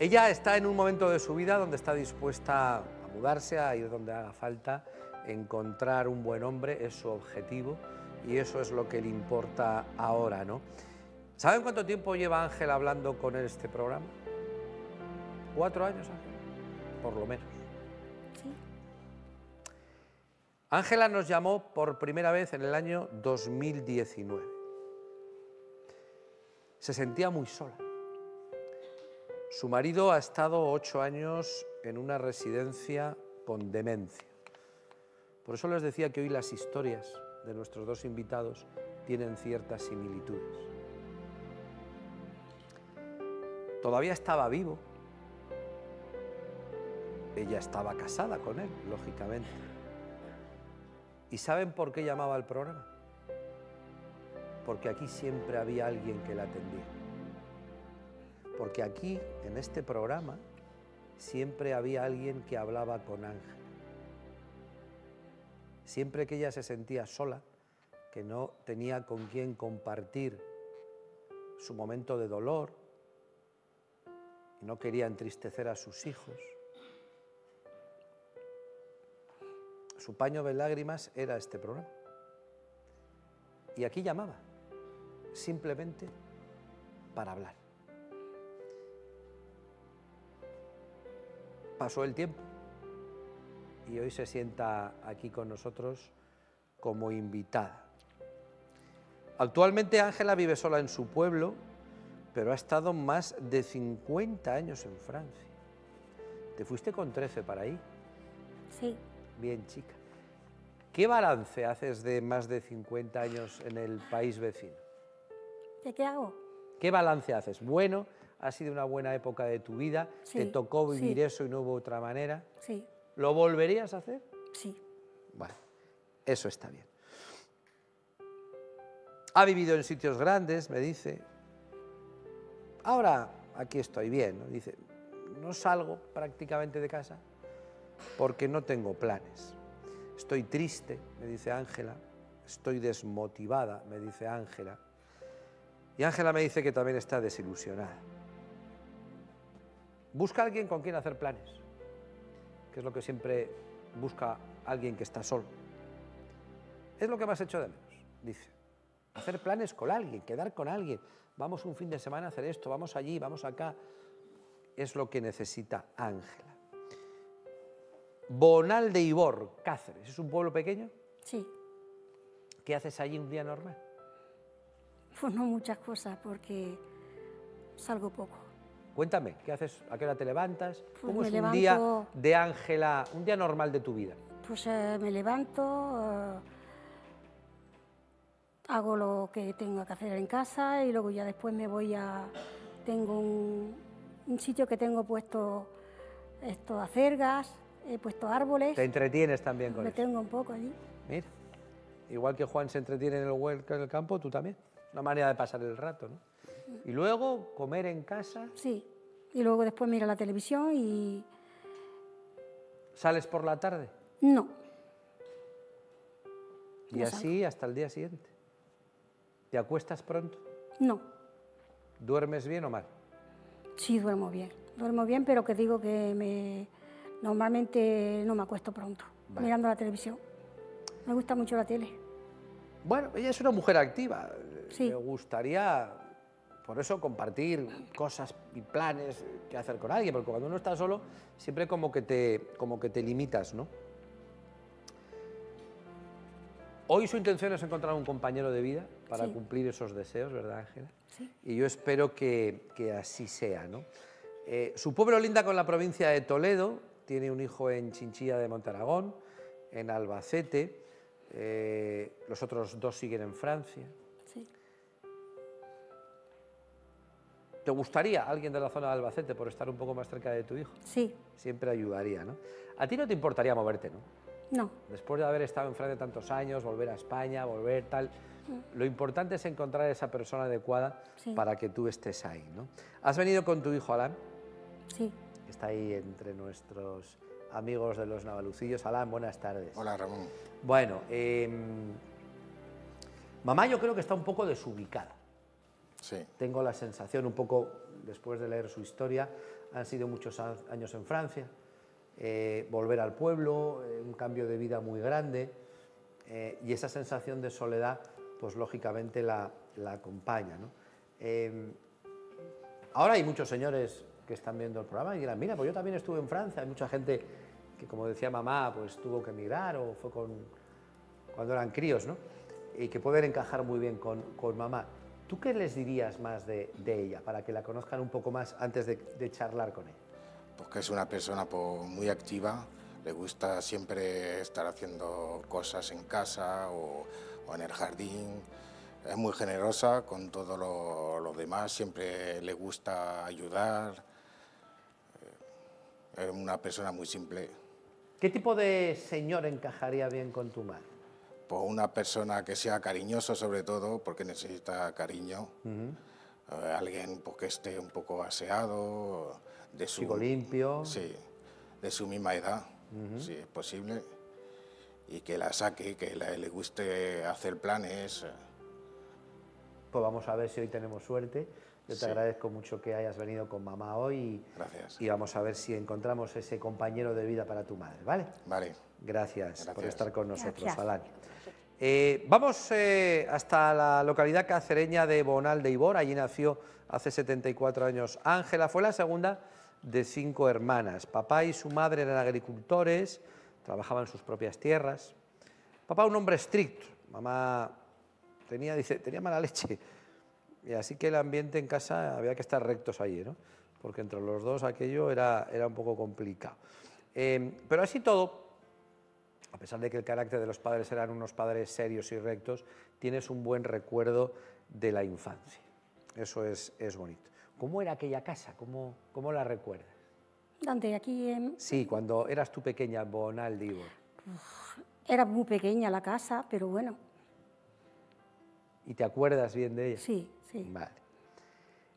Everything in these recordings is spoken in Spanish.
Ella está en un momento de su vida donde está dispuesta a mudarse, a ir donde haga falta, encontrar un buen hombre es su objetivo y eso es lo que le importa ahora, ¿no? ¿Saben cuánto tiempo lleva Ángel hablando con este programa? Cuatro años, Ángel, por lo menos. Sí. Ángela nos llamó por primera vez en el año 2019. Se sentía muy sola. Su marido ha estado ocho años en una residencia con demencia. Por eso les decía que hoy las historias de nuestros dos invitados tienen ciertas similitudes. Todavía estaba vivo. Ella estaba casada con él, lógicamente. ¿Y saben por qué llamaba al programa? Porque aquí siempre había alguien que la atendía. Porque aquí, en este programa, siempre había alguien que hablaba con Ángel. Siempre que ella se sentía sola, que no tenía con quién compartir su momento de dolor y no quería entristecer a sus hijos, su paño de lágrimas era este programa. Y aquí llamaba, simplemente para hablar. Pasó el tiempo y hoy se sienta aquí con nosotros como invitada. Actualmente Ángela vive sola en su pueblo, pero ha estado más de 50 años en Francia. ¿Te fuiste con 13 para ahí? Sí. Bien, chica. ¿Qué balance haces de más de 50 años en el país vecino? ¿De qué hago? ¿Qué balance haces? Bueno, ha sido una buena época de tu vida, te Sí, tocó vivir sí. eso y no hubo otra manera. Sí, ¿Lo volverías a hacer? sí. Bueno, eso está bien. Ha vivido en sitios grandes, me dice. Ahora aquí estoy bien, ¿no? Dice, no salgo prácticamente de casa porque no tengo planes. Estoy triste, me dice Ángela. Estoy desmotivada, me dice Ángela. Y Ángela me dice que también está desilusionada. Busca a alguien con quien hacer planes, que es lo que siempre busca alguien que está solo. Es lo que más hecho de menos, dice. Hacer planes con alguien, quedar con alguien. Vamos un fin de semana a hacer esto, vamos allí, vamos acá. Es lo que necesita Ángela. Bonal de Ibor, Cáceres. ¿Es un pueblo pequeño? Sí. ¿Qué haces allí un día normal? Pues no muchas cosas porque salgo poco. Cuéntame, ¿qué haces? ¿A qué hora te levantas? Pues ¿Cómo me es un día de Ángela, un día normal de tu vida? Pues eh, me levanto, eh, hago lo que tengo que hacer en casa y luego ya después me voy a... Tengo un, un sitio que tengo puesto esto, acergas, he puesto árboles, Te entretienes también con me eso. tengo un poco allí. Mira, igual que Juan se entretiene en el en el campo, tú también. Una manera de pasar el rato, ¿no? Y luego comer en casa, Sí, y luego después miro la televisión y... sales por la tarde No, y No así hasta el día siguiente. ¿Te acuestas pronto? no, ¿Duermes bien o mal? sí duermo bien, duermo bien, pero que digo que me... Normalmente no me acuesto pronto, Vale. mirando la televisión. Me gusta mucho la tele. Bueno, ella es una mujer activa. Sí. Me gustaría, por eso, compartir cosas y planes que hacer con alguien, porque cuando uno está solo, siempre como que te, como que te limitas, ¿no? Hoy su intención es encontrar un compañero de vida para Sí. cumplir esos deseos, ¿verdad, Ángela? Sí. Y yo espero que, que así sea, ¿no? Eh, su pueblo linda con la provincia de Toledo, tiene un hijo en Chinchilla de Montaragón, en Albacete, eh, los otros dos siguen en Francia. ¿Te gustaría alguien de la zona de Albacete por estar un poco más cerca de tu hijo? Sí, Siempre ayudaría, ¿no? A ti no te importaría moverte, ¿no? no, Después de haber estado en Francia tantos años, volver a España, volver tal, lo importante es encontrar esa persona adecuada Sí. para que tú estés ahí, ¿no? ¿Has venido con tu hijo Alan? sí. Está ahí entre nuestros amigos de los Navalucillos. Alan, buenas tardes. Hola Ramón. Bueno, em, mamá yo creo que está un poco desubicada. Sí. Tengo la sensación un poco después de leer su historia, han sido muchos años en Francia, eh, volver al pueblo, eh, un cambio de vida muy grande, eh, y esa sensación de soledad, pues lógicamente la, la acompaña. ¿no? ahora hay muchos señores que están viendo el programa y dirán, mira, pues yo también estuve en Francia, hay mucha gente que, como decía mamá, pues tuvo que emigrar o fue con, cuando eran críos, ¿no? Y que pueden encajar muy bien con, con mamá. ¿Tú qué les dirías más de, de, ella para que la conozcan un poco más antes de, de charlar con ella? Porque pues es una persona pues, muy activa, le gusta siempre estar haciendo cosas en casa o, o en el jardín, es muy generosa con todo lo, lo, demás, siempre le gusta ayudar, eh, es una persona muy simple. ¿Qué tipo de señor encajaría bien con tu madre? Pues una persona que sea cariñoso sobre todo, porque necesita cariño. Uh -huh. eh, alguien pues, que esté un poco aseado, de su... Chico limpio. Sí, de su misma edad, uh -huh. si es posible. Y que la saque, que la, le guste hacer planes. Pues vamos a ver si hoy tenemos suerte. Yo te sí. agradezco mucho que hayas venido con mamá hoy. Gracias. Y vamos a ver si encontramos ese compañero de vida para tu madre, ¿vale? Vale. Gracias, Gracias. por estar con nosotros, Gracias. Alán. Eh, vamos eh, hasta la localidad cacereña de Bonal de Ibor. Allí nació hace 74 años Ángela. Fue la segunda de cinco hermanas. Papá y su madre eran agricultores, trabajaban en sus propias tierras. Papá un hombre estricto. Mamá tenía, dice, tenía mala leche. Y así que el ambiente en casa había que estar rectos allí, ¿no? Porque entre los dos aquello era, era un poco complicado. Eh, pero así todo, a pesar de que el carácter de los padres eran unos padres serios y rectos, tienes un buen recuerdo de la infancia. Eso es, es bonito. ¿Cómo era aquella casa? ¿Cómo, cómo la recuerdas? ¿Dónde? Aquí en... Sí, cuando eras tú pequeña, Bonal de Ibor. Era muy pequeña la casa, pero bueno. ¿Y te acuerdas bien de ella? Sí, sí. Vale.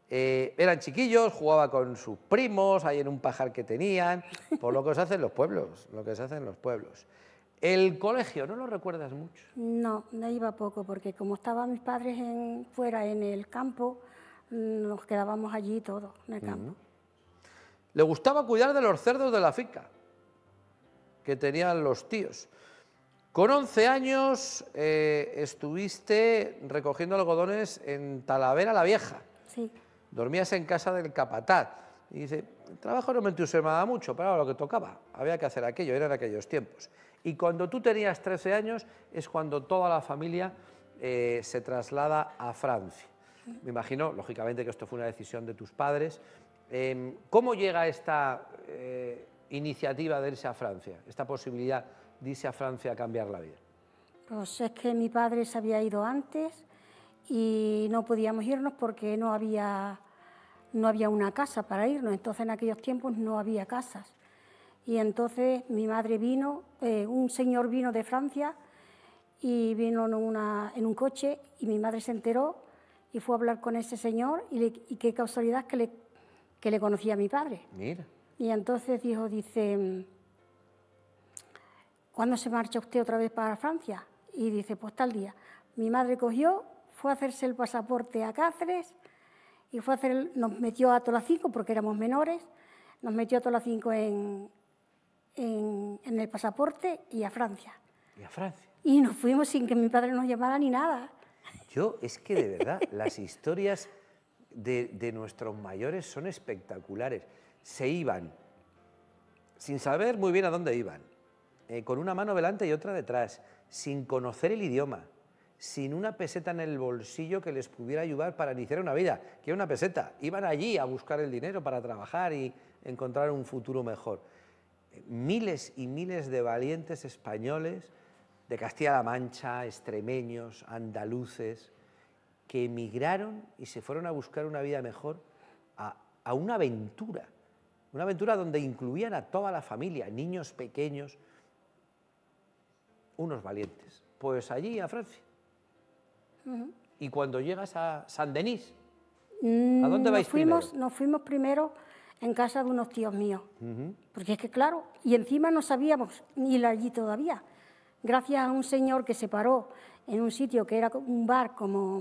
Eh, eran chiquillos, jugaba con sus primos, ahí en un pajar que tenían, por lo que se hacen los pueblos, lo que se hace en los pueblos. ¿El colegio no lo recuerdas mucho? No, no iba poco, porque como estaban mis padres en, fuera en el campo, nos quedábamos allí todos, en el campo. Uh -huh. Le gustaba cuidar de los cerdos de la finca que tenían los tíos. Con 11 años eh, estuviste recogiendo algodones en Talavera la Vieja. Sí. Dormías en casa del capataz. Y dice, el trabajo no me entusiasmaba mucho, pero era lo que tocaba. Había que hacer aquello, eran aquellos tiempos. Y cuando tú tenías 13 años es cuando toda la familia eh, se traslada a Francia. Me imagino, lógicamente, que esto fue una decisión de tus padres. Eh, ¿Cómo llega esta eh, iniciativa de irse a Francia, esta posibilidad de irse a Francia a cambiar la vida? Pues es que mi padre se había ido antes y no podíamos irnos porque no había, no había una casa para irnos. Entonces, en aquellos tiempos no había casas. Y entonces mi madre vino, eh, un señor vino de Francia y vino en, una, en, un coche y mi madre se enteró y fue a hablar con ese señor y, le, y qué casualidad que le, que le conocía a mi padre. Mira. Y entonces dijo, dice, ¿cuándo se marcha usted otra vez para Francia? Y dice, pues tal día. Mi madre cogió, fue a hacerse el pasaporte a Cáceres y fue a hacer, nos metió a todas las cinco porque éramos menores, nos metió a todas las cinco en, en, en, el pasaporte y a Francia. ¿Y a Francia? Y nos fuimos sin que mi padre nos llamara ni nada. Yo, es que de verdad, las historias de, de, nuestros mayores son espectaculares. Se iban sin saber muy bien a dónde iban, eh, con una mano delante y otra detrás, sin conocer el idioma, sin una peseta en el bolsillo que les pudiera ayudar para iniciar una vida. que una peseta? Iban allí a buscar el dinero para trabajar y encontrar un futuro mejor miles y miles de valientes españoles de Castilla-La Mancha, extremeños, andaluces, que emigraron y se fueron a buscar una vida mejor a, a, una aventura, una aventura donde incluían a toda la familia, niños pequeños, unos valientes. Pues allí a Francia. Uh -huh. Y cuando llegas a San Denis, ¿a dónde nos vais fuimos, primero? Nos fuimos primero en casa de unos tíos míos. Uh -huh. Porque es que, claro, y encima no sabíamos ir allí todavía. Gracias a un señor que se paró en un sitio que era un bar como,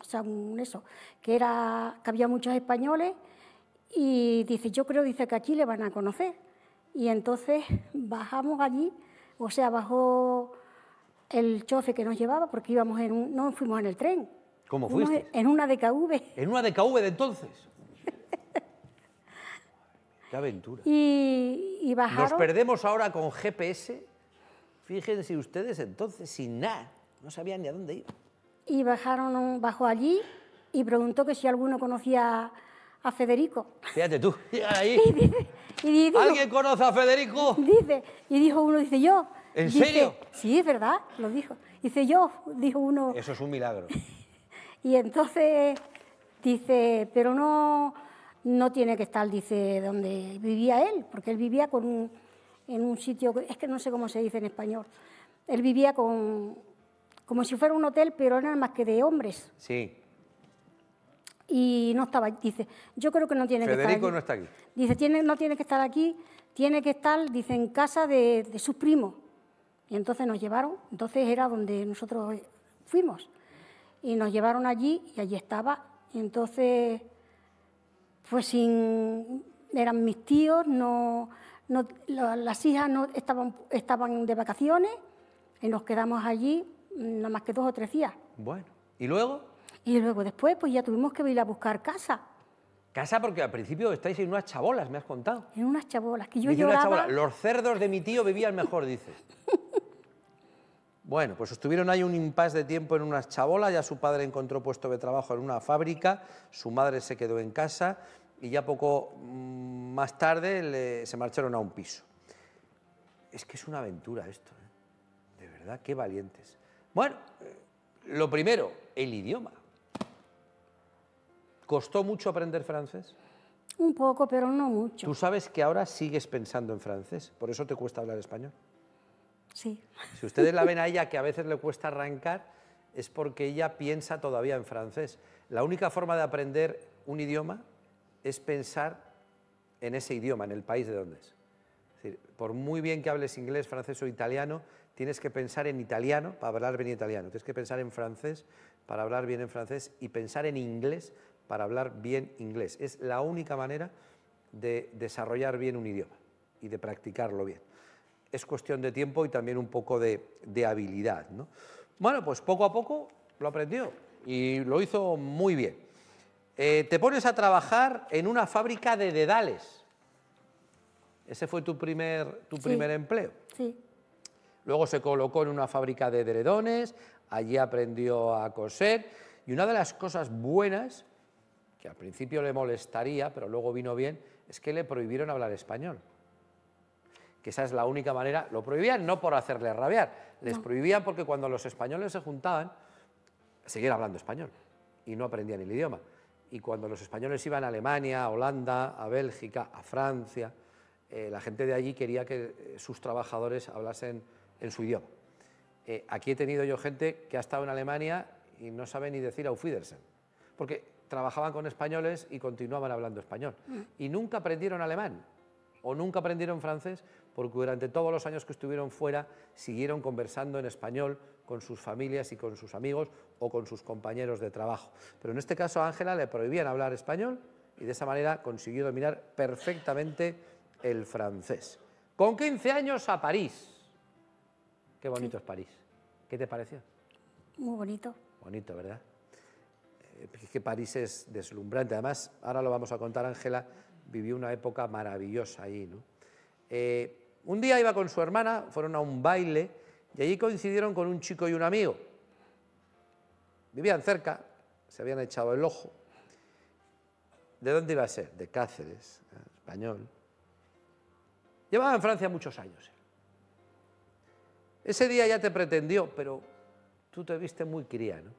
o sea, un eso, que, era, que había muchos españoles, Y dice, yo creo, dice que aquí le van a conocer. Y entonces bajamos allí, o sea, bajó el chofe que nos llevaba, porque íbamos en un, no fuimos en el tren. ¿Cómo Fuimos fuiste? En una DKV. En una DKV de entonces. Qué aventura. Y, y Nos bajaron. perdemos ahora con GPS. Fíjense ustedes entonces, sin nada. No sabían ni a dónde iba. Y bajaron, bajó allí y preguntó que si alguno conocía a Federico. Fíjate tú, ahí. Y ¿Alguien conoce a Federico? dice, y dijo uno, dice yo. ¿En Dice, serio? Sí, es verdad, lo dijo. Dice yo, dijo uno. Eso es un milagro. Y entonces dice, pero no, no tiene que estar, dice, donde vivía él, porque él vivía con un- en un sitio, es que no sé cómo se dice en español. Él vivía con, como si fuera un hotel, pero no era más que de hombres. Sí. Y no estaba, dice, yo creo que no tiene que Federico estar no aquí. está aquí. Dice, tiene, no tiene que estar aquí, tiene que estar, dice, en casa de, de sus primos. Y entonces nos llevaron, entonces era donde nosotros fuimos. Y nos llevaron allí y allí estaba. Y entonces, pues sin, eran mis tíos, no, no- la- las hijas no estaban, estaban de vacaciones y nos quedamos allí nada más que dos o tres días. Bueno. ¿Y luego? Y luego después, pues ya tuvimos que ir a buscar casa. Casa porque al principio estáis en unas chabolas, me has contado. En unas chabolas, que yo Dice una lloraba. chabola, los cerdos de mi tío vivían mejor, dice. Bueno, pues estuvieron ahí un impasse de tiempo en unas chabolas, ya su padre encontró puesto de trabajo en una fábrica, su madre se quedó en casa y ya poco mm, más tarde le- se marcharon a un piso. Es que es una aventura esto, ¿eh? de verdad, qué valientes. Bueno, eh, lo primero, el idioma. ¿Costó mucho aprender francés? Un poco, pero no mucho. Tú sabes que ahora sigues pensando en francés, por eso te cuesta hablar español. Sí. Si ustedes la ven a ella que a veces le cuesta arrancar, es porque ella piensa todavía en francés. La única forma de aprender un idioma es pensar en ese idioma, en el país de donde es. Es decir, por muy bien que hables inglés, francés o italiano, tienes que pensar en italiano para hablar bien italiano, tienes que pensar en francés para hablar bien en francés y pensar en inglés para hablar bien inglés. Es la única manera de desarrollar bien un idioma y de practicarlo bien. Es cuestión de tiempo y también un poco de, de habilidad. ¿no? Bueno, pues poco a poco lo aprendió y lo hizo muy bien. Eh, te pones a trabajar en una fábrica de dedales. Ese fue tu primer, tu Sí. primer empleo. Sí. Luego se colocó en una fábrica de edredones, allí aprendió a coser y una de las cosas buenas, que al principio le molestaría, pero luego vino bien, es que le prohibieron hablar español. Que esa es la única manera, lo prohibían no por hacerle rabiar, les prohibían porque cuando los españoles se juntaban, seguían hablando español y no aprendían el idioma. Y cuando los españoles iban a Alemania, a Holanda, a Bélgica, a Francia, eh, la gente de allí quería que eh, sus trabajadores hablasen en su idioma. Eh, aquí he tenido yo gente que ha estado en Alemania y no sabe ni decir Auf Wiedersehen, porque trabajaban con españoles y continuaban hablando español. Y nunca aprendieron alemán o nunca aprendieron francés porque durante todos los años que estuvieron fuera siguieron conversando en español con sus familias y con sus amigos o con sus compañeros de trabajo. Pero en este caso a Ángela le prohibían hablar español y de esa manera consiguió dominar perfectamente el francés. Con 15 años a París. Qué bonito es París. ¿Qué te pareció? Muy bonito. Bonito, ¿verdad? Eh, Es que París es deslumbrante. Además, ahora lo vamos a contar, Ángela vivió una época maravillosa ahí. ¿no? Eh, un día iba con su hermana, fueron a un baile y allí coincidieron con un chico y un amigo. Vivían cerca, se habían echado el ojo. ¿De dónde iba a ser? De Cáceres, eh, español. Llevaba en Francia muchos años. Ese día ya te pretendió, pero tú te viste muy cría, ¿no?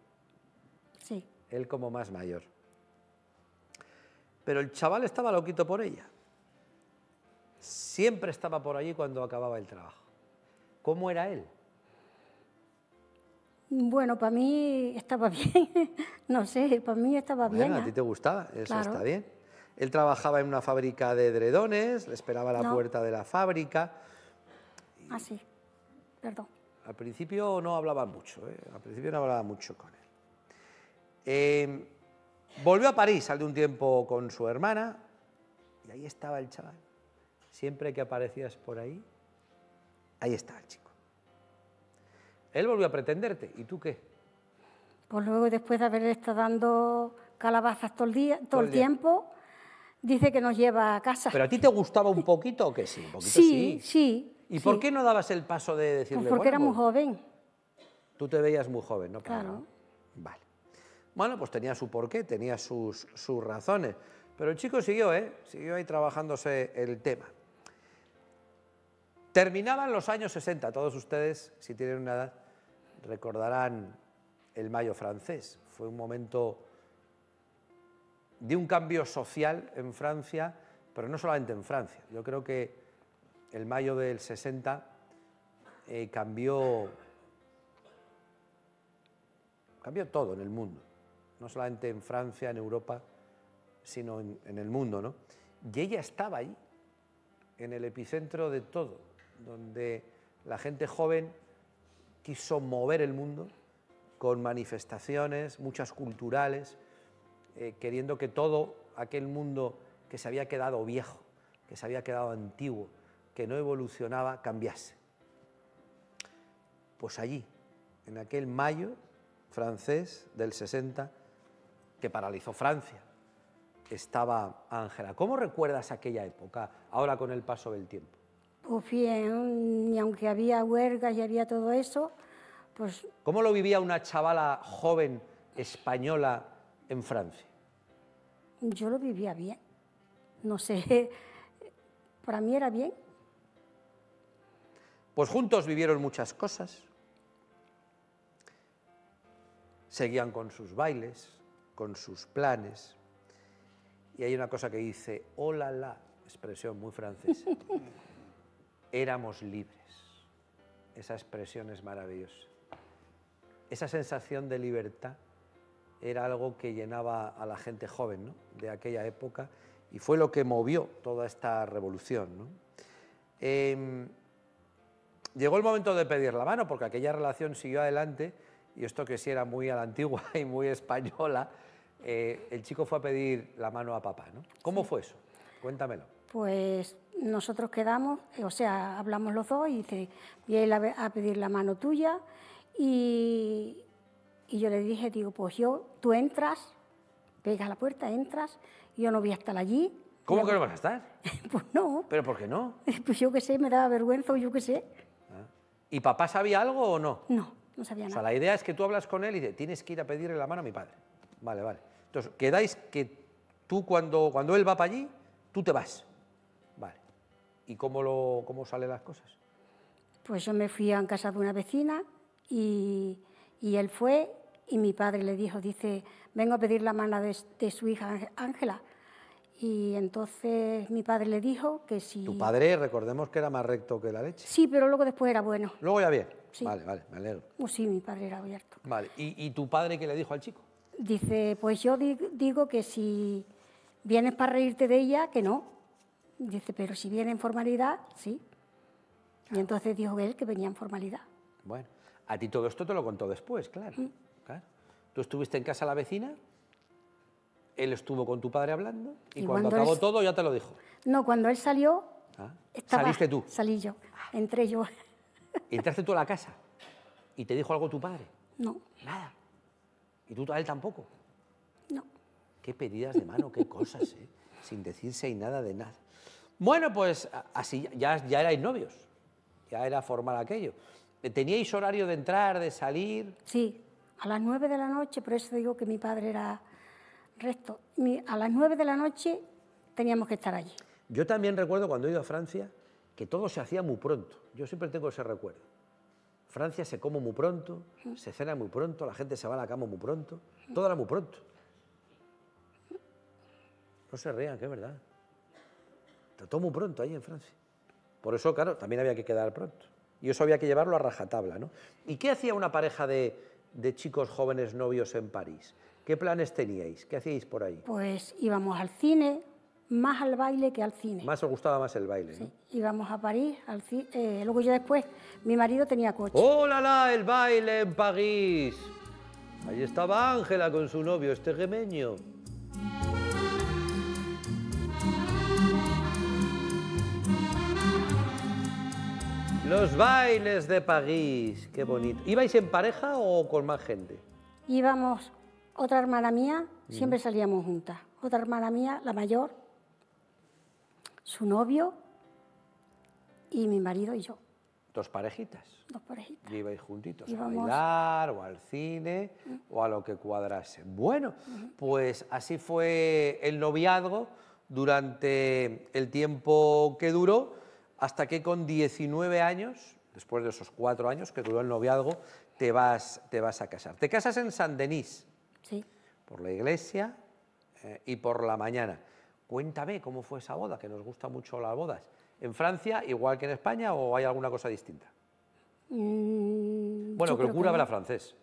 Él como más mayor. Pero el chaval estaba loquito por ella. Siempre estaba por allí cuando acababa el trabajo. ¿Cómo era él? Bueno, para mí estaba bien. no sé, para mí estaba bien. A ti te gustaba, eso Claro. está bien. Él trabajaba en una fábrica de edredones, le esperaba a la No. puerta de la fábrica. Ah, sí. Perdón. Al principio no hablaba mucho, ¿eh? al principio no hablaba mucho con él. Eh, volvió a París al de un tiempo con su hermana ahí estaba el chaval. Siempre que aparecías por ahí, ahí estaba el chico. Él volvió a pretenderte, ¿y tú qué? Pues luego, después de haber estado dando calabazas todo el, día, todo, el, tiempo, dice que nos lleva a casa. ¿Pero a ti te gustaba un poquito o qué sí? Un poquito sí, sí. ¿Y por qué no dabas el paso de decirle Pues porque era muy joven. Tú te veías muy joven, ¿no? Claro. Vale. Bueno, pues tenía su porqué, tenía sus, razones. Pero el chico siguió, ¿eh? Siguió ahí trabajándose el tema. Terminaban los años 60. Todos ustedes, si tienen una edad, recordarán el Mayo francés. Fue un momento de un cambio social en Francia, pero no solamente en Francia. Yo creo que el Mayo del 60 eh, cambió, cambió todo en el mundo, no solamente en Francia, en Europa, sino en, el mundo. ¿no? Y ella estaba ahí, en el epicentro de todo, donde la gente joven quiso mover el mundo con manifestaciones, muchas culturales, eh, queriendo que todo aquel mundo que se había quedado viejo, que se había quedado antiguo, que no evolucionaba, cambiase. Pues allí, en aquel mayo francés del 60, que paralizó Francia, estaba Ángela. ¿Cómo recuerdas aquella época, ahora con el paso del tiempo? Pues bien, y aunque había huelgas y había todo eso, pues... ¿Cómo lo vivía una chavala joven española en Francia? Yo lo vivía bien. No sé, para mí era bien. Pues juntos vivieron muchas cosas. Seguían con sus bailes, con sus planes. Y hay una cosa que dice, hola la, expresión muy francesa. Éramos libres. Esa expresión es maravillosa. Esa sensación de libertad era algo que llenaba a la gente joven de aquella época y fue lo que movió toda esta revolución. Eh, llegó el momento de pedir la mano porque aquella relación siguió adelante y esto que sí era muy a la antigua y muy española, eh, el chico fue a pedir la mano a papá. ¿no? ¿Cómo sí. fue eso? Cuéntamelo. Pues nosotros quedamos, o sea, hablamos los dos y dice, voy a ir a pedir la mano tuya y, y yo le dije, digo, pues yo, tú entras, pegas la puerta, entras, yo no voy a estar allí. ¿Cómo que no vas a estar? pues no. ¿Pero por qué no? Pues yo qué sé, me daba vergüenza o yo qué sé. Ah. ¿Y papá sabía algo o no? No, no sabía o nada. sea, la idea es que tú hablas con él y dices, tienes que ir a pedirle la mano a mi padre. Vale, vale. Entonces, quedáis que tú cuando, cuando él va para allí, tú te vas. Vale. ¿Y cómo, lo, cómo salen las cosas? Pues yo me fui a casa de una vecina y, y él fue y mi padre le dijo, dice, vengo a pedir la mano de, de su hija Ángela. Y entonces mi padre le dijo que si... Tu padre, recordemos que era más recto que la leche. Sí, pero luego después era bueno. Luego ya bien. Sí. Vale, vale, me alegro. Pues sí, mi padre era abierto. Vale, ¿Y, ¿y tu padre qué le dijo al chico? Dice, pues yo di- digo que si vienes para reírte de ella, que no. Dice, pero si viene en formalidad, sí. Y entonces dijo él que venía en formalidad. Bueno, a ti todo esto te lo contó después, claro. claro. Tú estuviste en casa la vecina, él estuvo con tu padre hablando y, Y cuando, cuando acabó él- todo ya te lo dijo. No, cuando él salió, Ah, estaba, Saliste tú. Salí yo, entré yo. Entraste tú a la casa y te dijo algo tu padre. No, Nada. Y tú a él tampoco. no. Qué pedidas de mano, qué cosas, ¿eh? Sin decirse y nada de nada. Bueno, pues así ya, ya erais novios. Ya era formal aquello. ¿Teníais horario de entrar, de salir? Sí, a las nueve de la noche, por eso digo que mi padre era recto. Mi- a las nueve de la noche teníamos que estar allí. Yo también recuerdo cuando he ido a Francia que todo se hacía muy pronto. Yo siempre tengo ese recuerdo. Francia se come muy pronto, se cena muy pronto, la gente se va a la cama muy pronto, todo era muy pronto. No se rían, que es verdad. Todo muy pronto ahí en Francia. Por eso, claro, también había que quedar pronto. Y eso había que llevarlo a rajatabla, ¿no? ¿Y qué hacía una pareja de, de chicos jóvenes novios en París? ¿Qué planes teníais? ¿Qué hacíais por ahí? Pues íbamos al cine, más al baile que al cine. Más os gustaba más el baile. Sí, íbamos a París, eh, luego yo después, mi marido tenía coche. ¡Oh, la, la! El baile en París. Ahí estaba Ángela con su novio, este gemeño. Los bailes de París, qué bonito. ¿Ibais en pareja o con más gente? Íbamos otra hermana mía, siempre salíamos juntas. Otra hermana mía, la mayor, su novio y mi marido y yo, Dos parejitas. dos parejitas. Y ibais juntitos Íbamos. a bailar o al cine o a lo que cuadrase. Bueno, pues así fue el noviazgo durante el tiempo que duró, hasta que con 19 años, después de esos cuatro años que duró el noviazgo, te vas, te vas a casar. Te casas en San Denis. Por la iglesia eh, y por la mañana. Cuéntame cómo fue esa boda, que nos gusta mucho las bodas. ¿En Francia, igual que en España, o hay alguna cosa distinta? Mm, Bueno, que el cura no. habla francés.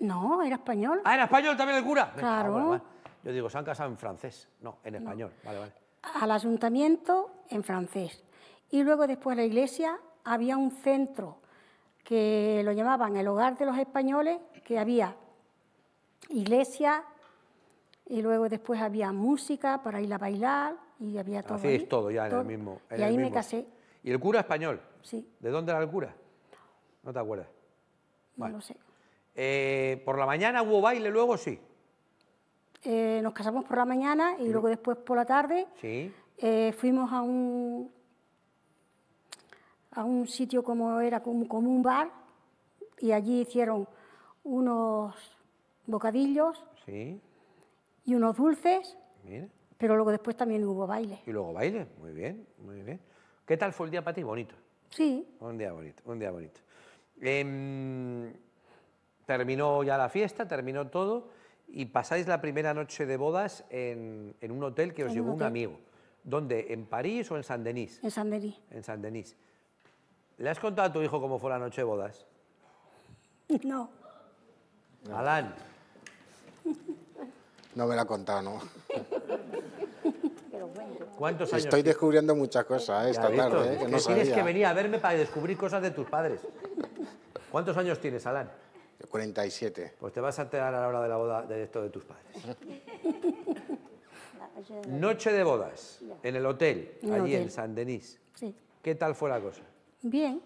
No, era español. Ah, en español también el cura. Claro. bueno, vale. Yo digo, se han casado en francés. No, en español. Vale, vale. Al ayuntamiento en francés. Y luego después la iglesia había un centro que lo llamaban el hogar de los españoles, que había iglesia y luego después había música para ir a bailar y había todo. Hacéis ahí, todo ya en el mismo. en y ahí me casé, ¿Y el cura español? sí, ¿De dónde era el cura? No te acuerdas. no lo sé. Eh, ¿Por la mañana hubo baile luego? Sí. Eh, nos casamos por la mañana y luego después por la tarde Sí. eh, fuimos a un, a un sitio como era como, como un bar y allí hicieron unos bocadillos Sí. y unos dulces, Mira. pero luego después también hubo baile. Y luego baile. Muy bien, muy bien. ¿Qué tal fue el día para ti? Bonito. Sí, Un día bonito, un día bonito. Em, terminó ya la fiesta, terminó todo y pasáis la primera noche de bodas en, en un hotel que os llevó un amigo. ¿Dónde? ¿En París o en San Denis? en San Denis. En San Denis. ¿Le has contado a tu hijo cómo fue la noche de bodas? No, Alan, No me la ha contado, ¿no? ¿cuántos años Estoy tienes? descubriendo muchas cosas ¿eh? Esta visto, tarde, ¿eh? que no tienes sabía. que venir a verme para descubrir cosas de tus padres. ¿Cuántos años tienes, Alan? 47. Pues te vas a enterar a la hora de la boda de esto de tus padres. Noche de bodas, en el hotel, allí en. San Denis. sí. ¿Qué tal fue la cosa? Bien,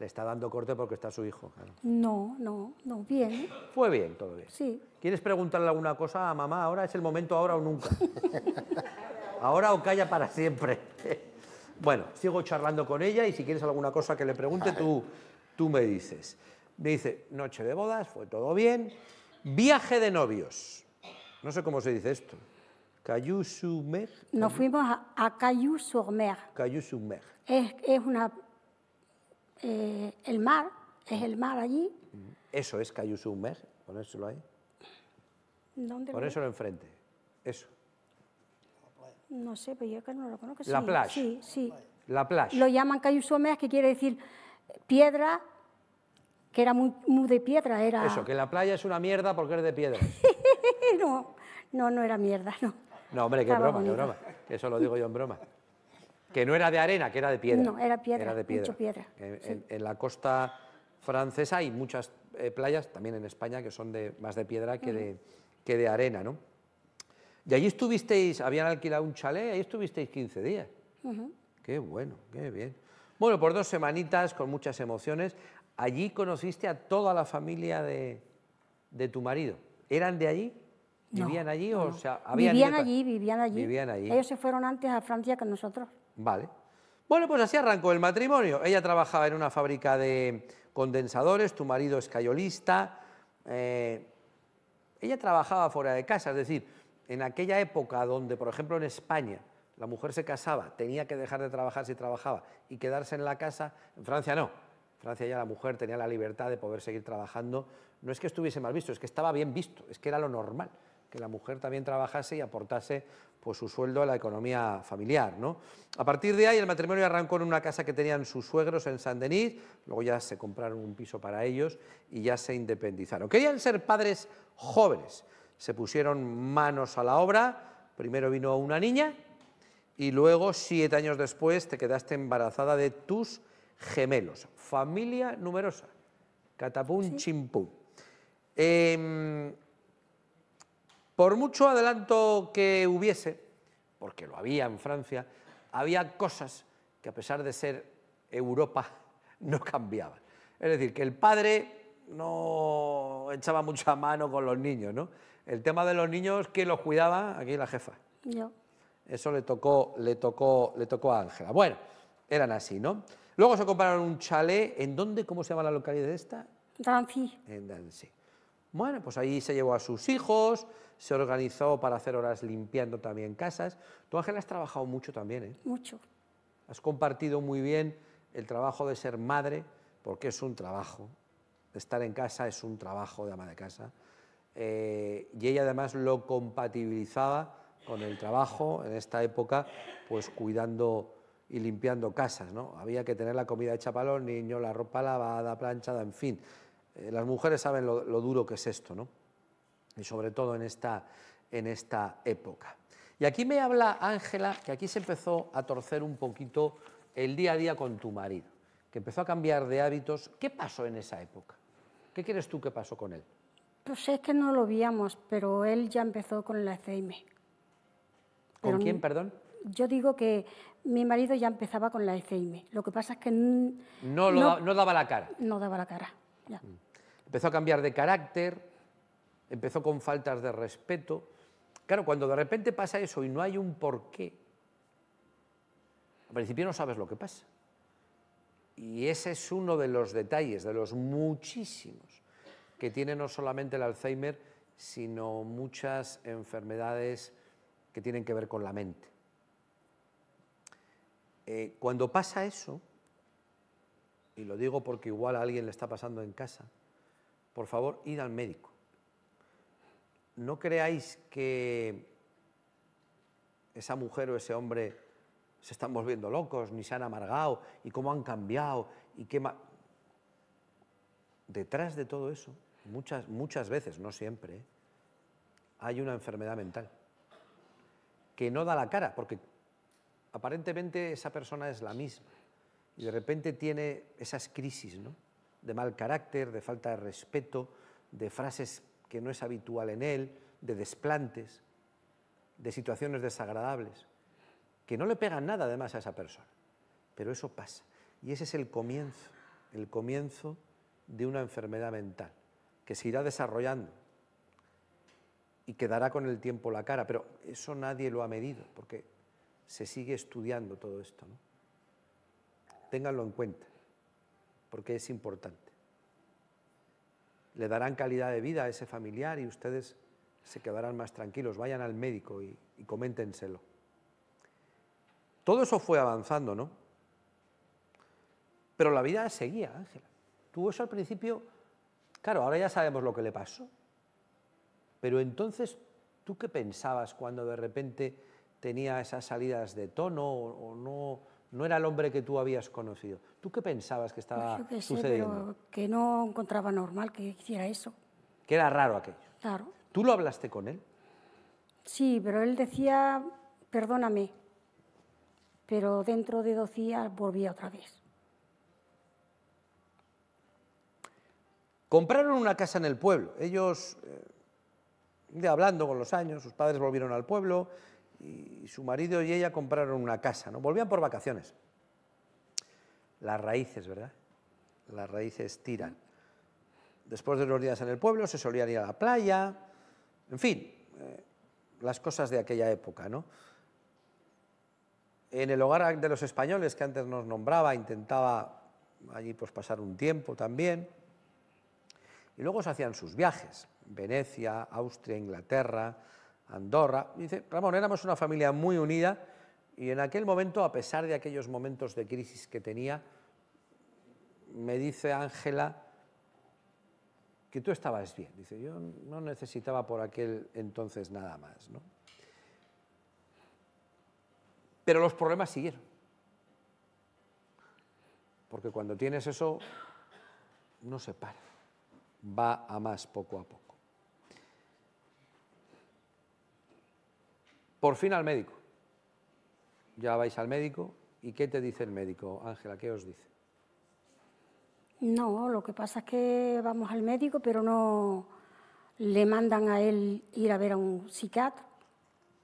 Le está dando corte porque está su hijo. claro. no, no, no, bien, Fue bien, todo bien. sí. ¿Quieres preguntarle alguna cosa a mamá? Ahora es el momento, ahora o nunca. Ahora o calla para siempre. Bueno, sigo charlando con ella y si quieres alguna cosa que le pregunte, tú, tú me dices. Me dice, noche de bodas, fue todo bien. Viaje de novios. No sé cómo se dice esto. Caillou-sur-mer. Nos fuimos a, a Caillou-sur-Mer. Caillou-sur-mer. Es, es una... eh, el mar, es el mar allí. Eso es Caillou-sur-mer. Ponéselo ahí. ¿Dónde lo- Ponéselo enfrente. Eso. No sé, pero yo que no lo conozco. La sí, plage. Sí, sí. La plage. Lo llaman Caillou-sur-Mer, que quiere decir piedra, que era muy, muy de piedra. Era... Eso, que la playa es una mierda porque es de piedra. no, no, no era mierda, no. No, hombre, qué Estaba broma, qué broma. Eso lo digo yo en broma. Que no era de arena, que era de piedra. No, era piedra, Era de piedra. mucho piedra, En, sí. en- en la costa francesa hay muchas eh, playas, también en España, que son de, más de piedra que, de, que de arena, ¿no? Y allí estuvisteis, habían alquilado un chalet, ahí estuvisteis 15 días. Qué bueno, qué bien. Bueno, por dos semanitas con muchas emociones. Allí conociste a toda la familia de, de tu marido. ¿Eran de allí? No, ¿Vivían allí no, o sea, habían vivían allí, vivían allí. Vivían allí. Ellos se fueron antes a Francia que nosotros. Vale. Bueno, pues así arrancó el matrimonio. Ella trabajaba en una fábrica de condensadores, tu marido es cayolista. eh, ella trabajaba fuera de casa, es decir, en aquella época donde, por ejemplo, en España la mujer se casaba, tenía que dejar de trabajar si trabajaba y quedarse en la casa, en Francia no. En Francia ya la mujer tenía la libertad de poder seguir trabajando. No es que estuviese mal visto, es que estaba bien visto, es que era lo normal que la mujer también trabajase y aportase pues, su sueldo a la economía familiar. ¿no? A partir de ahí el matrimonio arrancó en una casa que tenían sus suegros en San Denis, luego ya se compraron un piso para ellos y ya se independizaron. Querían ser padres jóvenes, se pusieron manos a la obra, primero vino una niña y luego, siete años después, te quedaste embarazada de tus gemelos. Familia numerosa, catapum chimpum. Em, por mucho adelanto que hubiese, porque lo había en Francia, había cosas que a pesar de ser Europa no cambiaban. Es decir, que el padre no echaba mucha mano con los niños, ¿no? El tema de los niños, ¿quién los cuidaba? Aquí la jefa. Yo. Eso le tocó, le tocó, le tocó a Ángela. Bueno, eran así, ¿no? Luego se compraron un chalet, ¿en dónde? ¿Cómo se llama la localidad esta? Drancy. En Dancy. Bueno, pues ahí se llevó a sus hijos, se organizó para hacer horas limpiando también casas. Tú, Ángela, has trabajado mucho también, ¿eh? Mucho. Has compartido muy bien el trabajo de ser madre, porque es un trabajo. Estar en casa es un trabajo de ama de casa. Eh, y ella además lo compatibilizaba con el trabajo en esta época, pues cuidando y limpiando casas, ¿no? Había que tener la comida hecha para los niños, la ropa lavada, planchada, en fin. Eh, las mujeres saben lo, lo, duro que es esto, ¿no? Y sobre todo en esta, en esta época. Y aquí me habla Ángela, que aquí se empezó a torcer un poquito el día a día con tu marido, que empezó a cambiar de hábitos. ¿Qué pasó en esa época? ¿Qué crees tú que pasó con él? Pues es que no lo víamos, pero él ya empezó con el Alzheimer. ¿Con quién, perdón? Yo digo que mi marido ya empezaba con la Alzheimer. Lo que pasa es que no, no, no daba la cara. No daba la cara. Mm. Empezó a cambiar de carácter, empezó con faltas de respeto. Claro, cuando de repente pasa eso y no hay un porqué, al principio no sabes lo que pasa. Y ese es uno de los detalles, de los muchísimos, que tiene no solamente el Alzheimer, sino muchas enfermedades que tienen que ver con la mente. Eh, cuando pasa eso, y lo digo porque igual a alguien le está pasando en casa, por favor, id al médico. No creáis que esa mujer o ese hombre se están volviendo locos, ni se han amargado, y cómo han cambiado, y qué Detrás de todo eso, muchas, muchas veces, no siempre, hay una enfermedad mental que no da la cara, porque aparentemente esa persona es la misma, y de repente tiene esas crisis ¿no? de mal carácter, de falta de respeto, de frases que no es habitual en él, de desplantes, de situaciones desagradables que no le pegan nada además a esa persona. Pero eso pasa. Y ese es el comienzo, el comienzo de una enfermedad mental, que se irá desarrollando y quedará con el tiempo la cara, pero eso nadie lo ha medido, porque se sigue estudiando todo esto. ¿no? Ténganlo en cuenta, porque es importante. Le darán calidad de vida a ese familiar y ustedes se quedarán más tranquilos. Vayan al médico y, coméntenselo. Todo eso fue avanzando, ¿no? Pero la vida seguía, Ángela. Tuvo eso al principio, claro, ahora ya sabemos lo que le pasó. Pero entonces, ¿tú qué pensabas cuando de repente tenía esas salidas de tono o, no, no era el hombre que tú habías conocido? ¿Tú qué pensabas que estaba Yo sucediendo? Sé, pero que no encontraba normal que hiciera eso. Que era raro aquello. Claro. ¿Tú lo hablaste con él? Sí, pero él decía, perdóname, pero dentro de dos días volvía otra vez. Compraron una casa en el pueblo. Ellos, eh, hablando con los años, sus padres volvieron al pueblo y su marido y ella compraron una casa. ¿no? Volvían por vacaciones. Las raíces, ¿verdad? Las raíces tiran. Después de unos días en el pueblo se solían ir a la playa, en fin, eh, las cosas de aquella época, ¿no? En el hogar de los españoles que antes nos nombraba, intentaba allí pues pasar un tiempo también. Y luego se hacían sus viajes, Venecia, Austria, Inglaterra, Andorra. dice, Ramón, éramos una familia muy unida y en aquel momento, a pesar de aquellos momentos de crisis que tenía, me dice Ángela que tú estabas bien. Dice, yo no necesitaba por aquel entonces nada más. ¿no? Pero los problemas siguieron. Porque cuando tienes eso, no se para. Va a más poco a poco. Por fin al médico. Ya vais al médico. ¿Y qué te dice el médico, Ángela? ¿Qué os dice? No, lo que pasa es que vamos al médico, pero no le mandan a él ir a ver a un psiquiatra.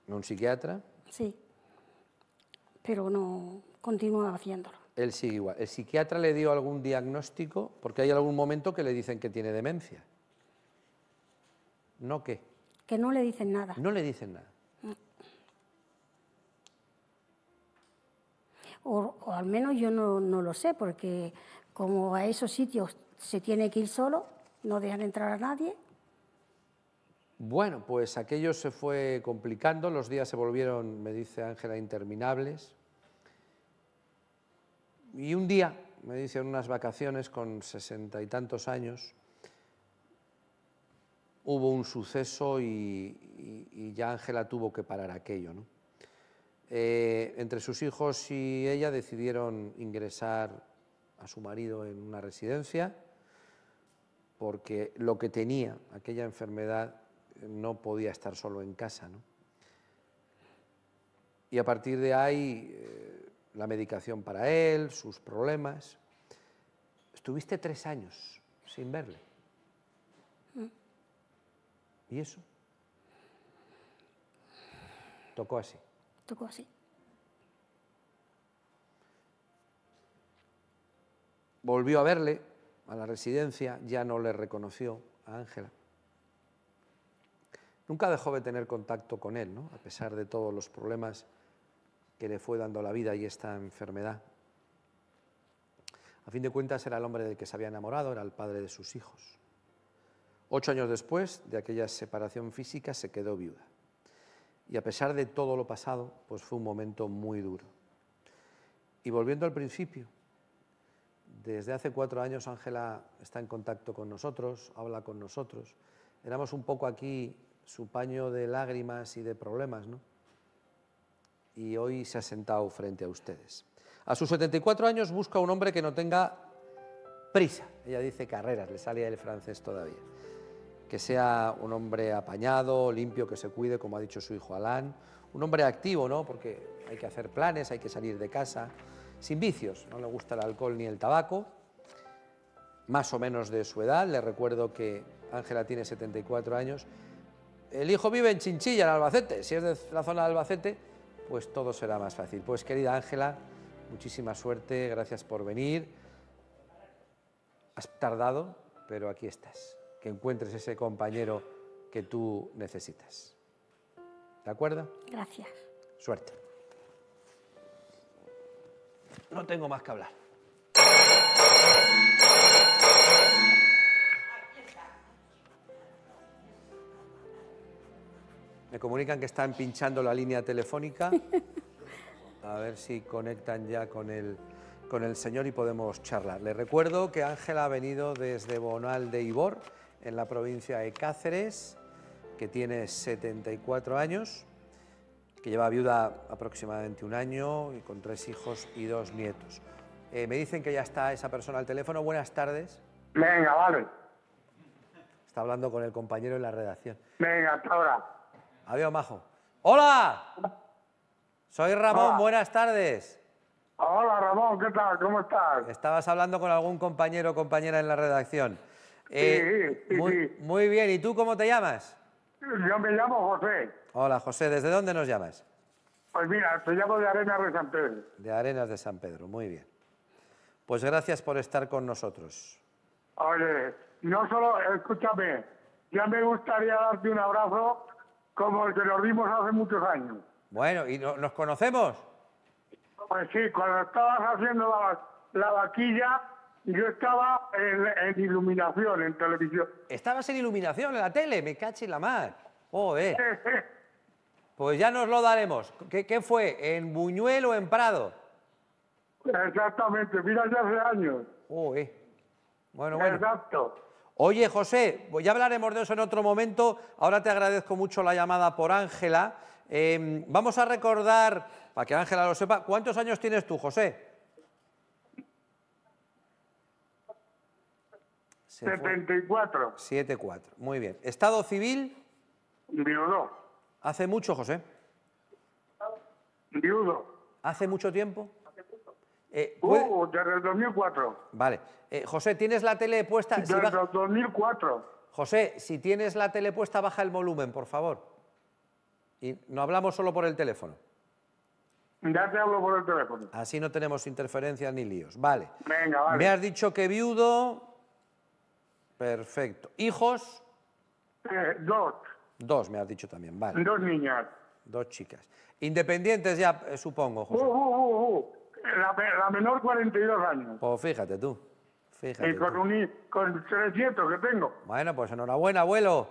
¿A un psiquiatra? Sí pero no continúa haciéndolo. Él sigue igual. ¿El psiquiatra le dio algún diagnóstico? Porque hay algún momento que le dicen que tiene demencia. ¿No qué? Que no le dicen nada. No le dicen nada. O, al menos yo no, lo sé, porque como a esos sitios se tiene que ir solo, no dejan entrar a nadie. Bueno, pues aquello se fue complicando, los días se volvieron, me dice Ángela, interminables. Y un día, me dice, en unas vacaciones con sesenta y tantos años, hubo un suceso y- y ya Ángela tuvo que parar aquello. ¿no? Eh, entre sus hijos y ella decidieron ingresar a su marido en una residencia porque lo que tenía, aquella enfermedad, eh, no podía estar solo en casa. ¿no? Y a partir de ahí, eh, la medicación para él, sus problemas. Estuviste tres años sin verle. ¿Y eso? Tocó así. Tocó así. Volvió a verle a la residencia, ya no le reconoció a Ángela. Nunca dejó de tener contacto con él, ¿no? a pesar de todos los problemas que le fue dando la vida y esta enfermedad. A fin de cuentas era el hombre del que se había enamorado, era el padre de sus hijos. Ocho años después de aquella separación física se quedó viuda. Y a pesar de todo lo pasado, pues fue un momento muy duro. Y volviendo al principio, desde hace cuatro años Ángela está en contacto con nosotros, habla con nosotros. Éramos un poco aquí su paño de lágrimas y de problemas, ¿no? Y hoy se ha sentado frente a ustedes. A sus 74 años busca un hombre que no tenga prisa. Ella dice carreras, le sale el francés todavía. Que sea un hombre apañado, limpio, que se cuide, como ha dicho su hijo Alán. Un hombre activo, ¿no? Porque hay que hacer planes, hay que salir de casa. Sin vicios, no le gusta el alcohol ni el tabaco. Más o menos de su edad. Le recuerdo que Ángela tiene 74 años. El hijo vive en Chinchilla, en Albacete. Si es de la zona de Albacete, pues todo será más fácil. Pues querida Ángela, muchísima suerte, gracias por venir. Has tardado, pero aquí estás. Que encuentres ese compañero que tú necesitas. ¿De acuerdo? Gracias. Suerte. No tengo más que hablar. Me comunican que están pinchando la línea telefónica. A ver si conectan ya con el, con el señor y podemos charlar. Les recuerdo que Ángela ha venido desde Bonal de Ibor, en la provincia de Cáceres, que tiene 74 años, que lleva viuda aproximadamente un año y con tres hijos y dos nietos. Eh, me dicen que ya está esa persona al teléfono. Buenas tardes. Venga, vale. Está hablando con el compañero en la redacción. Venga, hasta ahora. Adiós, Majo. ¡Hola! Soy Ramón, Hola. buenas tardes. Hola, Ramón, ¿qué tal? ¿Cómo estás? Estabas hablando con algún compañero o compañera en la redacción. Eh, sí, sí, muy, sí. muy bien, ¿y tú cómo te llamas? Yo me llamo José. Hola, José, ¿desde dónde nos llamas? Pues mira, te llamo de Arena de San Pedro. De Arenas de San Pedro, muy bien. Pues gracias por estar con nosotros. Oye, no solo, escúchame, ya me gustaría darte un abrazo como el que nos dimos hace muchos años. Bueno, ¿y no- nos conocemos? Pues sí, cuando estabas haciendo la, la vaquilla, yo estaba en, en iluminación, en televisión. Estabas en iluminación en la tele, me caché la mar. Joder. Pues ya nos lo daremos. ¿Qué, qué fue? ¿En Buñuel o en Prado? Exactamente, mira, ya hace años. Joder. Bueno, bueno. Exacto. Oye, José, pues ya hablaremos de eso en otro momento. Ahora te agradezco mucho la llamada por Ángela. Eh, vamos a recordar, para que Ángela lo sepa, ¿cuántos años tienes tú, José? Se fue. 74. 7-4. Muy bien. ¿Estado civil? Viudo. ¿Hace mucho, José? Viudo. ¿Hace mucho tiempo? Eh, ¿puede- Uh, desde el 2004. Vale. Eh, José, ¿tienes la tele puesta? Si Desde baja- el 2004. José, si tienes la tele puesta, baja el volumen, por favor. Y no hablamos solo por el teléfono. Ya te hablo por el teléfono. Así no tenemos interferencias ni líos. Vale. Venga, vale. Me has dicho que viudo. Perfecto. ¿Hijos? Eh, dos, Dos, me has dicho también. Vale. dos niñas. Dos chicas. Independientes ya, eh, supongo, José. uh, uh, uh. La, me- la menor 42 años. Pues fíjate tú. Fíjate Y con, tú. un, con tres nietos que tengo. Bueno, pues enhorabuena, abuelo.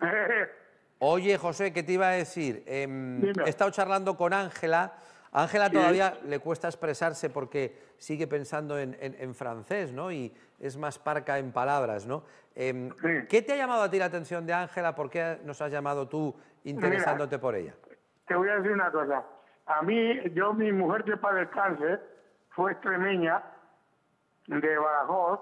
Oye, José, ¿qué te iba a decir? Dime. he estado charlando con Ángela. Ángela todavía le cuesta expresarse porque sigue pensando en, en- en francés, ¿no? Y es más parca en palabras, ¿no? Em, Sí. ¿Qué te ha llamado a ti la atención de Ángela? ¿Por qué nos has llamado tú interesándote por ella? Te voy a decir una cosa. A mí, yo, mi mujer que para descanse, fue extremeña, de Badajoz,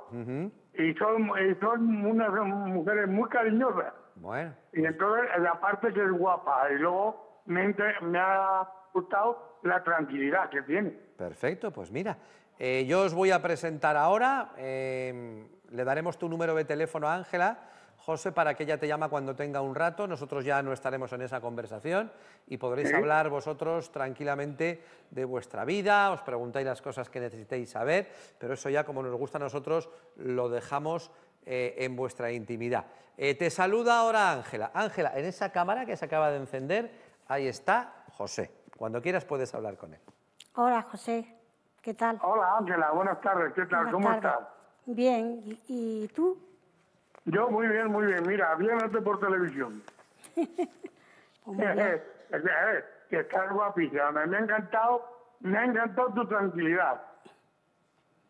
y, son, y son unas mujeres muy cariñosas. Bueno, Y entonces, la parte que es guapa, y luego me, ha gustado la tranquilidad que tiene. Perfecto, pues mira, eh, yo os voy a presentar ahora, eh, le daremos tu número de teléfono a Ángela, José, para que ella te llama cuando tenga un rato, nosotros ya no estaremos en esa conversación y podréis hablar vosotros tranquilamente de vuestra vida, os preguntáis las cosas que necesitéis saber, pero eso ya como nos gusta a nosotros lo dejamos eh, en vuestra intimidad. Eh, te saluda ahora Ángela. Ángela, en esa cámara que se acaba de encender, ahí está José. Cuando quieras puedes hablar con él. Hola, José. ¿Qué tal? Hola Ángela, buenas tardes, ¿qué tal? Buenas ¿Cómo tardes. estás? Bien. ¿Y, y tú? Yo muy bien, muy bien. Mira, viéndote por televisión. Pues bien. Eh, que estás guapísima. Me, me ha encantado, me ha encantado tu tranquilidad.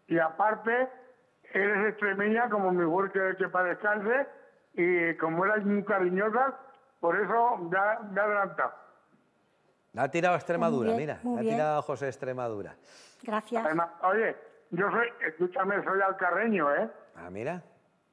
Y aparte, eres extremeña como mi mujer que, que para descanse y como eras muy cariñosa, por eso me ha, me ha adelantado. La ha tirado a Extremadura, bien, mira, la ha tirado José Extremadura. Gracias. Además, oye, yo soy, escúchame, soy alcarreño, ¿eh? Ah, mira,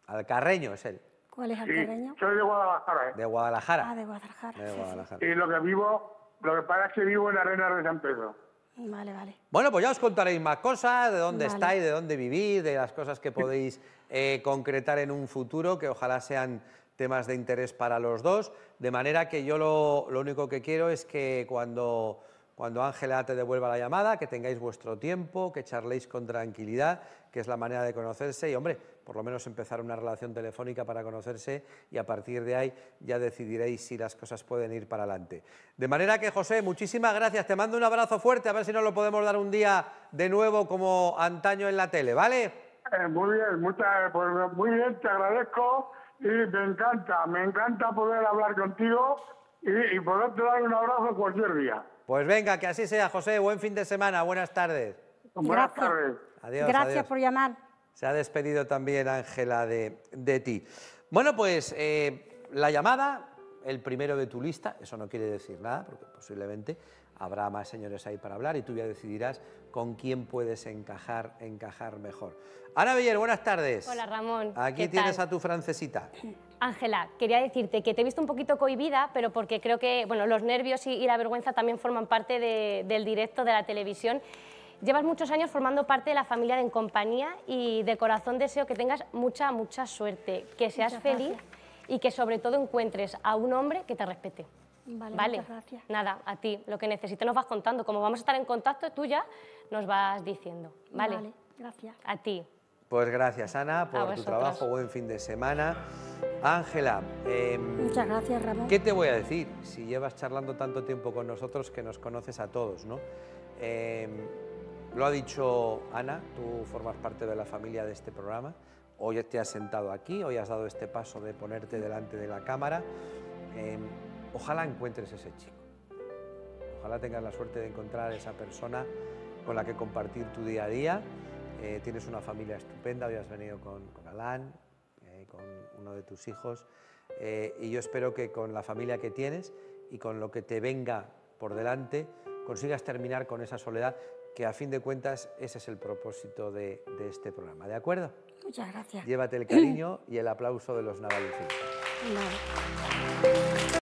Alcarreño es él, ¿Cuál es Sí, terreño? soy de Guadalajara, ¿eh? de Guadalajara. Ah, de Guadalajara. de sí, sí. Guadalajara. Y lo que vivo, lo que pasa es que vivo en Arenas de San Pedro. Vale, vale. Bueno, pues ya os contaréis más cosas, de dónde Vale. estáis, de dónde vivís, de las cosas que podéis eh, concretar en un futuro, que ojalá sean temas de interés para los dos. De manera que yo lo, lo único que quiero es que cuando, cuando Ángela te devuelva la llamada, que tengáis vuestro tiempo, que charléis con tranquilidad, que es la manera de conocerse y, hombre, por lo menos empezar una relación telefónica para conocerse y a partir de ahí ya decidiréis si las cosas pueden ir para adelante. De manera que, José, muchísimas gracias. Te mando un abrazo fuerte, a ver si nos lo podemos dar un día de nuevo como antaño en la tele, ¿vale? Eh, muy bien, muchas, pues, muy bien, te agradezco y me encanta, me encanta poder hablar contigo y, y poderte dar un abrazo cualquier día. Pues venga, que así sea, José. Buen fin de semana, buenas tardes. Buenas Gracias. tardes. Adiós. Gracias adiós. por llamar. Se ha despedido también Ángela de, de ti. Bueno, pues eh, la llamada, el primero de tu lista, eso no quiere decir nada, porque posiblemente habrá más señores ahí para hablar y tú ya decidirás con quién puedes encajar, encajar mejor. Ana Beller, buenas tardes. Hola, Ramón. Aquí ¿qué tienes tal? a tu francesita. Ángela, quería decirte que te he visto un poquito cohibida, pero porque creo que bueno, los nervios y, y la vergüenza también forman parte de- del directo de la televisión. Llevas muchos años formando parte de la familia de En Compañía y de corazón deseo que tengas mucha, mucha suerte, que seas feliz y que sobre todo encuentres a un hombre que te respete. Vale, Vale, muchas gracias. nada, a ti, lo que necesites nos vas contando. Como vamos a estar en contacto, tú ya nos vas diciendo. Vale, Vale, gracias. a ti. Pues gracias, Ana, por tu trabajo. Buen fin de semana. Ángela, em, Muchas gracias, Ramón. ¿Qué te voy a decir? Si llevas charlando tanto tiempo con nosotros que nos conoces a todos, ¿no? Eh, lo ha dicho Ana, tú formas parte de la familia de este programa. Hoy te has sentado aquí, hoy has dado este paso de ponerte delante de la cámara. Eh, ojalá encuentres ese chico. Ojalá tengas la suerte de encontrar esa persona con la que compartir tu día a día. Eh, tienes una familia estupenda, hoy has venido con, con Alán, eh, con uno de tus hijos, eh, y yo espero que con la familia que tienes y con lo que te venga por delante consigas terminar con esa soledad, que a fin de cuentas ese es el propósito de, de este programa. ¿De acuerdo? Muchas gracias. Llévate el cariño y el aplauso de los navalucinos. Vale.